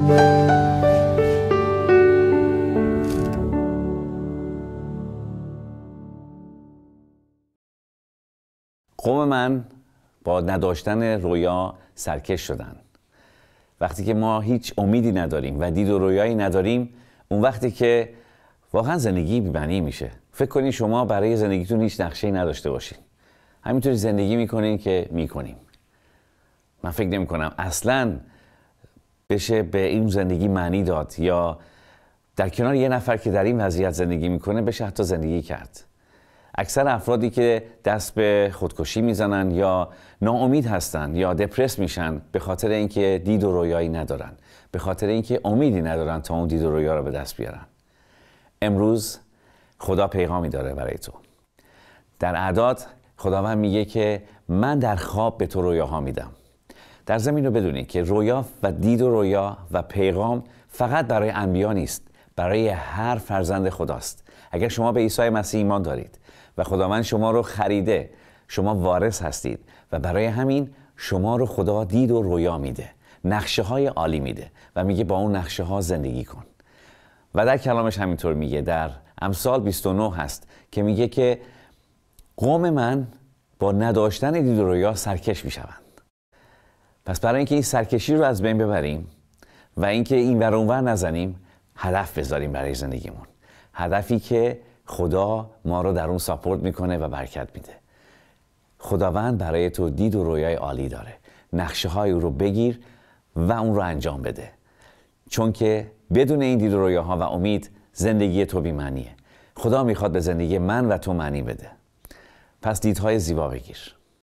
قوم من با نداشتن رویا سرکش شدن. وقتی که ما هیچ امیدی نداریم و دید و رویایی نداریم اون وقتی که واقعا زندگی بی‌معنی میشه. فکر کنید شما برای زندگیتون هیچ نقشه نداشته باشین. همینطوری زندگی می‌کنین که می‌کنیم من فکر نمی کنم اصلا بشه به این زندگی معنی داد یا در کنار یه نفر که در این وضعیت زندگی می‌کنه بشه حتی زندگی کرد. اکثر افرادی که دست به خودکشی می‌زنن یا ناامید هستن یا دپرس میشن به خاطر اینکه دید و رویایی ندارن به خاطر اینکه امیدی ندارن تا اون دید و رویا رو به دست بیارن. امروز خدا پیغامی داره برای تو. در اعداد خداوند میگه که من در خواب به تو رویاها میدم. در زمین رو بدونید که رویا و دید و رویا و پیغام فقط برای انبیا نیست برای هر فرزند خداست. اگر شما به عیسی مسیح ایمان دارید و خداوند شما رو خریده شما وارث هستید و برای همین شما رو خدا دید و رویا میده نقشه های عالی میده و میگه با اون نقشه ها زندگی کن. و در کلامش همینطور میگه در امثال 29 هست که میگه که قوم من با نداشتن دید و رویا سرکش می‌شوند. پس برای اینکه این سرکشی رو از بین ببریم و اینکه این ور اونور نزنیم هدف بذاریم برای زندگیمون. هدفی که خدا ما رو در اون ساپورت می‌کنه و برکت میده. خداوند برای تو دید و رویای عالی داره. نقشه های او رو بگیر و اون رو انجام بده. چون که بدون این دید و رویاها و امید زندگی تو بیمعنیه. خدا می‌خواد به زندگی من و تو معنی بده. پس دیدهای زیبا بگیر.